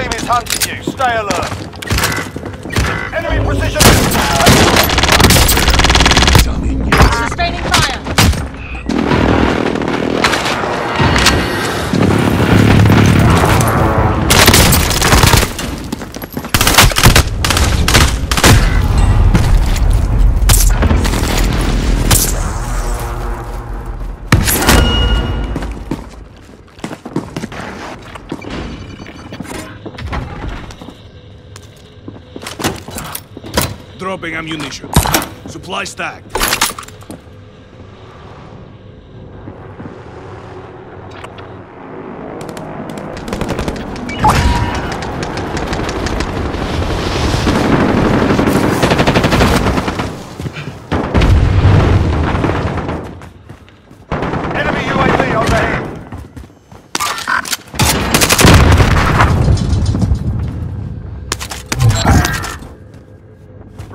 team is hunting you. Stay alert. Enemy precision. Dropping ammunition. Supply stack.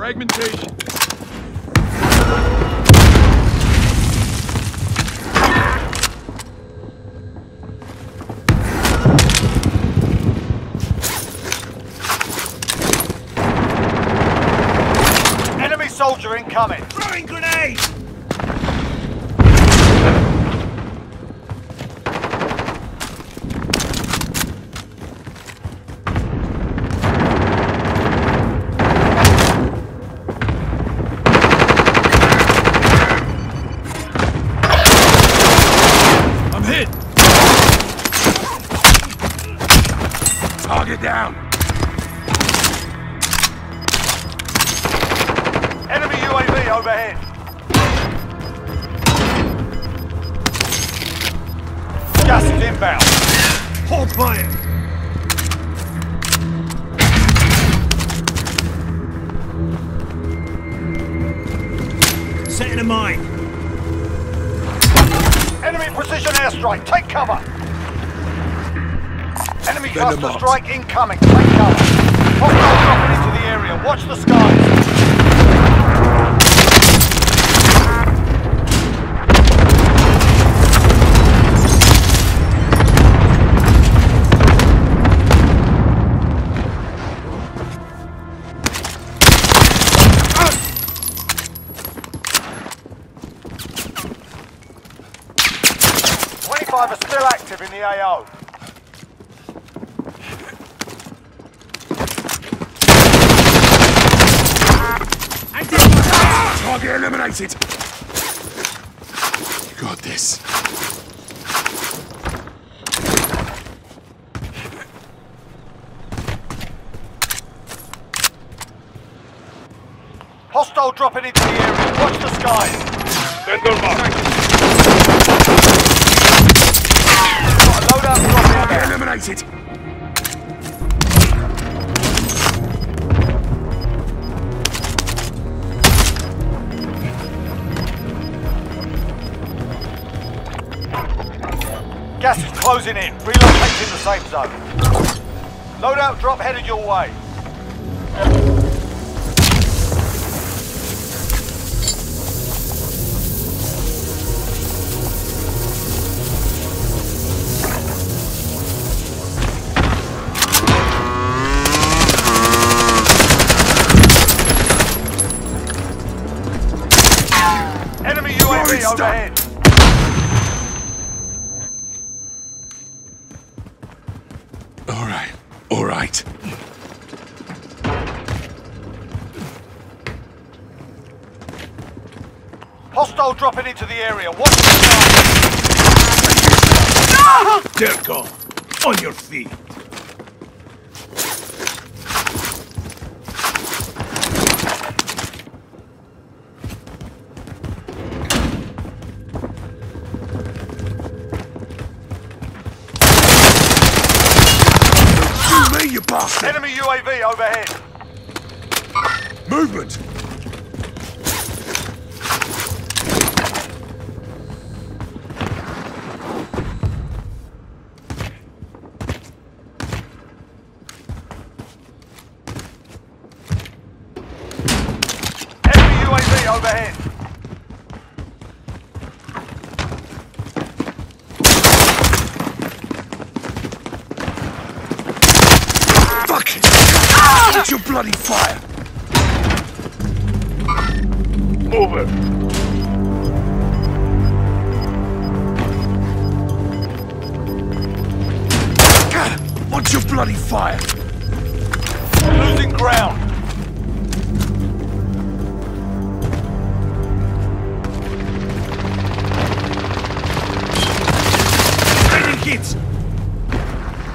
Fragmentation. Enemy soldier incoming. Throwing grenade! Target down! Enemy UAV overhead. Gas is inbound. Hold fire! Setting a mine. Enemy precision airstrike. Take cover. Enemy Bend cluster strike incoming. Take cover. Hostile dropping into the area. Watch the skies. Target eliminated! You got this. Hostile dropping into the area. Watch the skies. Got a loadout dropping eliminated! Gas is closing in. Relocating the safe zone. Loadout drop headed your way. Enemy UAV overhead. Hostile dropping into the area. Watch the skies. There go. On your feet. Shoot me, you bastard! Enemy UAV overhead. Movement! Overhead. Watch your bloody fire! Over. God, watch your bloody fire! Losing ground.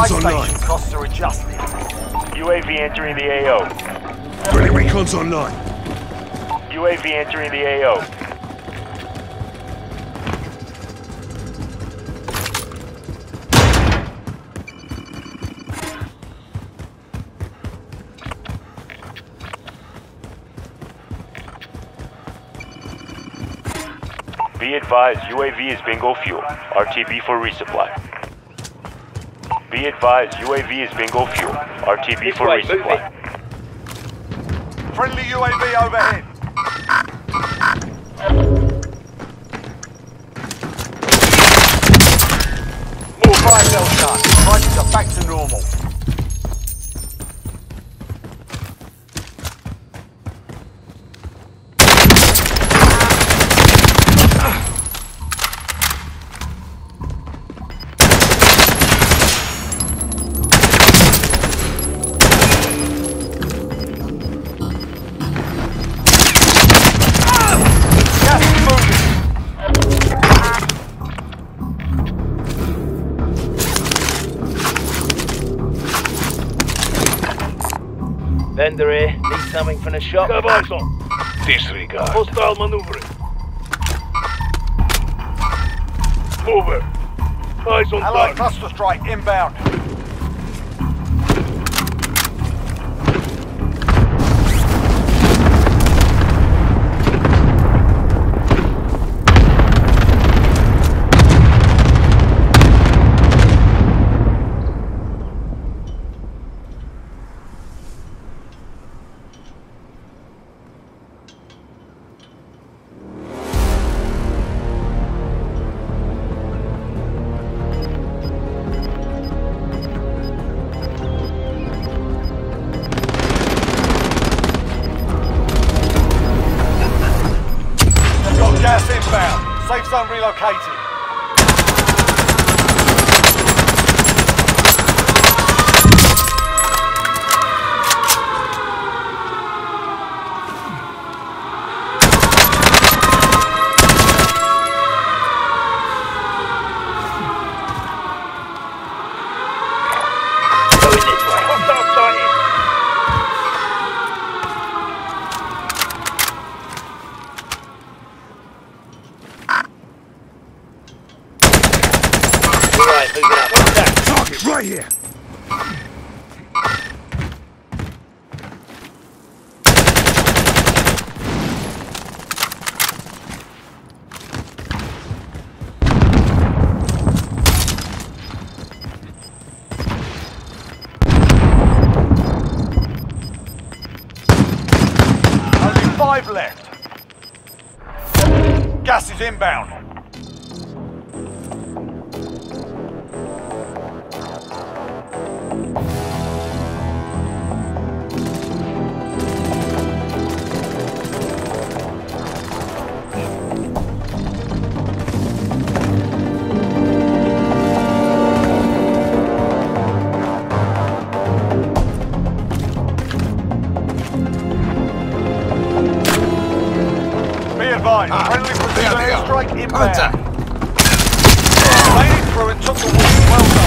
Recon's online. costs are adjusted. UAV entering the AO. Friendly recon's online. UAV entering the AO. Be advised, UAV is bingo fuel. RTB for resupply. Be advised, UAV is bingo fuel. RTB for resupply. Friendly UAV overhead. More fire sales done. Prices are back to normal. Vendor here. Need something from the shop. Have eyes on. Disregard. Hostile maneuvering. Over. Eyes on Allied target. cluster strike inbound. Five left. Gas is inbound. Advised. Ah, Friendly precision they inbound. Contact. Made it through and took the wall. Well done.